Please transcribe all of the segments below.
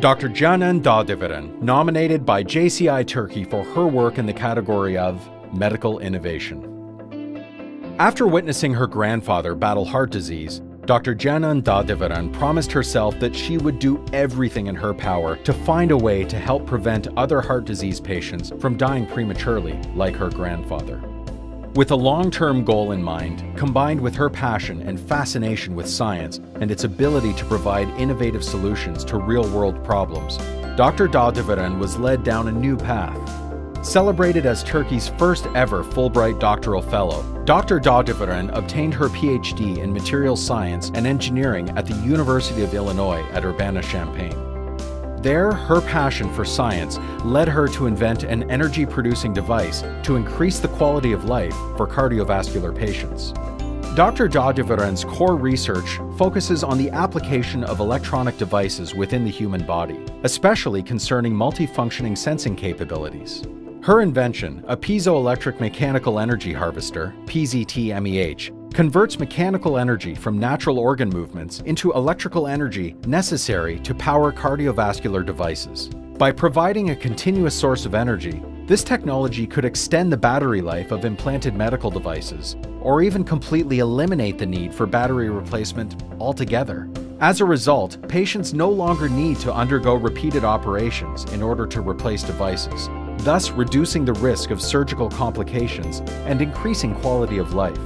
Dr. Canan Dağdeviren, nominated by JCI Turkey for her work in the category of Medical Innovation. After witnessing her grandfather battle heart disease, Dr. Canan Dağdeviren promised herself that she would do everything in her power to find a way to help prevent other heart disease patients from dying prematurely like her grandfather. With a long-term goal in mind, combined with her passion and fascination with science and its ability to provide innovative solutions to real-world problems, Dr. Dağdeviren was led down a new path. Celebrated as Turkey's first ever Fulbright doctoral fellow, Dr. Dağdeviren obtained her PhD in materials science and engineering at the University of Illinois at Urbana-Champaign. There, her passion for science led her to invent an energy producing device to increase the quality of life for cardiovascular patients. Dr. Dağdeviren's core research focuses on the application of electronic devices within the human body, especially concerning multifunctioning sensing capabilities. Her invention, a piezoelectric mechanical energy harvester, PZT-MEH, converts mechanical energy from natural organ movements into electrical energy necessary to power cardiovascular devices. By providing a continuous source of energy, this technology could extend the battery life of implanted medical devices, or even completely eliminate the need for battery replacement altogether. As a result, patients no longer need to undergo repeated operations in order to replace devices, thus reducing the risk of surgical complications and increasing quality of life.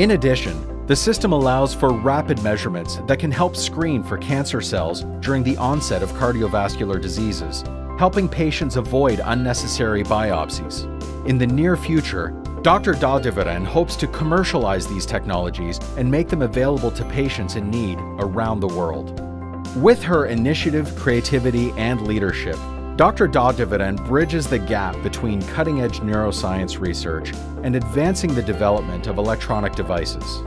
In addition, the system allows for rapid measurements that can help screen for cancer cells during the onset of cardiovascular diseases, helping patients avoid unnecessary biopsies. In the near future, Dr. Dağdeviren hopes to commercialize these technologies and make them available to patients in need around the world. With her initiative, creativity, and leadership, Dr. Dağdeviren bridges the gap between cutting-edge neuroscience research and advancing the development of electronic devices.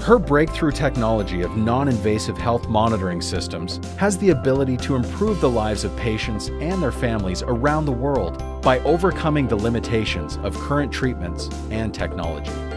Her breakthrough technology of non-invasive health monitoring systems has the ability to improve the lives of patients and their families around the world by overcoming the limitations of current treatments and technology.